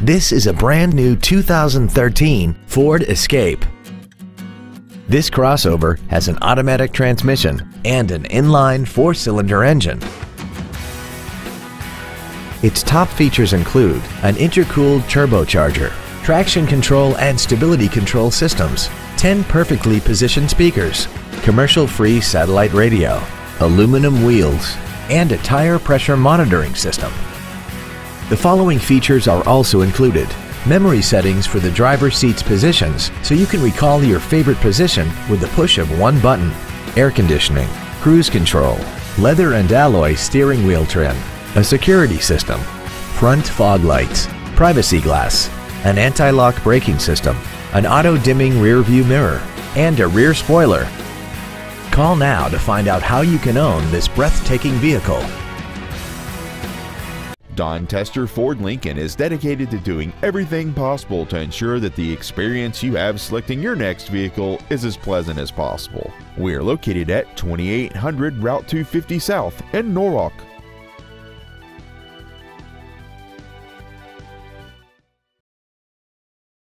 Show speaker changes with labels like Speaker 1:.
Speaker 1: This is a brand new 2013 Ford Escape. This crossover has an automatic transmission and an inline four-cylinder engine. Its top features include an intercooled turbocharger, traction control and stability control systems, 10 perfectly positioned speakers, commercial-free satellite radio, aluminum wheels, and a tire pressure monitoring system. The following features are also included. Memory settings for the driver's seat's positions so you can recall your favorite position with the push of one button. Air conditioning, cruise control, leather and alloy steering wheel trim, a security system, front fog lights, privacy glass, an anti-lock braking system, an auto-dimming rear view mirror, and a rear spoiler. Call now to find out how you can own this breathtaking vehicle.
Speaker 2: Don Tester Ford Lincoln is dedicated to doing everything possible to ensure that the experience you have selecting your next vehicle is as pleasant as possible. We are located at 2800 Route 250 South in Norwalk.